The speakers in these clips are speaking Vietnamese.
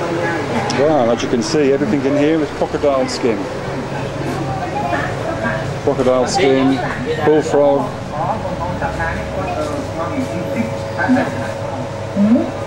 Well, as you can see, everything in here is crocodile skin. Crocodile skin, bullfrog, hmm?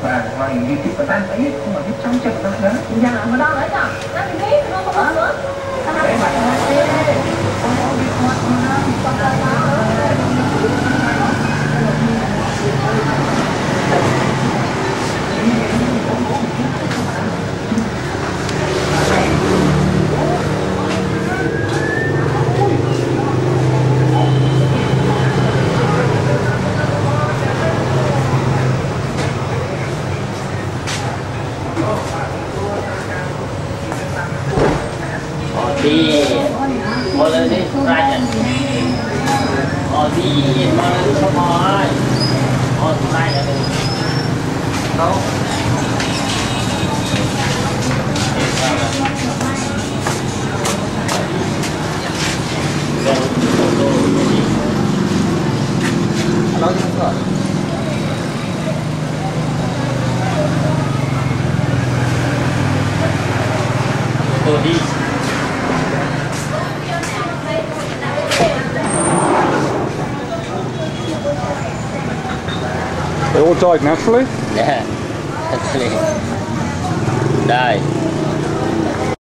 Đi mọi lần đi, ra nhận. Họ đi, mọi lần không hỏi họ ờ ra nhận. Đâu? Tôi đi. They all died naturally. Yeah, actually. Die.